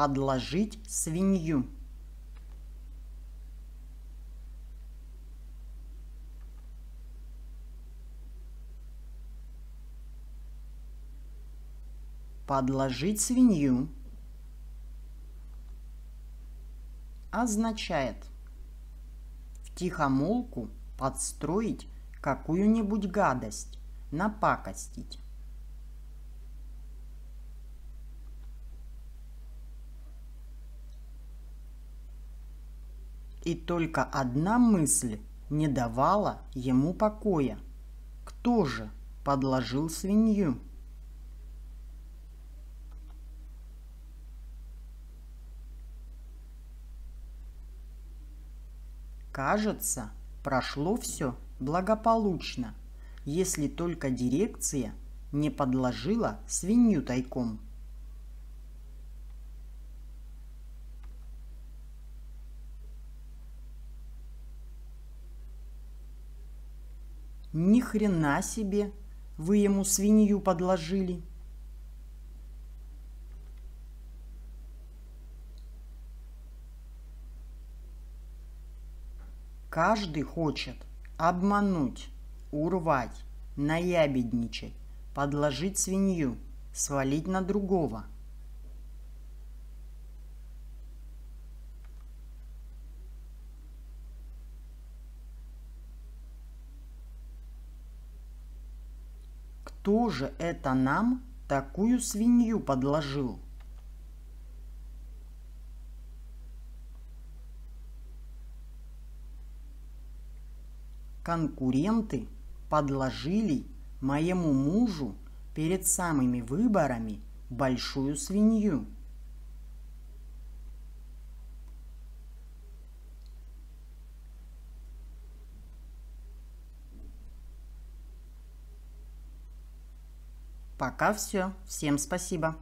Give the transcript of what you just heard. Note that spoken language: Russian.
Подложить свинью. Подложить свинью означает в тихомолку подстроить какую-нибудь гадость, напакостить. И только одна мысль не давала ему покоя. Кто же подложил свинью? Кажется, прошло все благополучно, если только дирекция не подложила свинью тайком. Ни хрена себе, вы ему свинью подложили. Каждый хочет обмануть, урвать, наябедничать, подложить свинью, свалить на другого. Кто же это нам такую свинью подложил? конкуренты подложили моему мужу перед самыми выборами большую свинью. Пока все. Всем спасибо.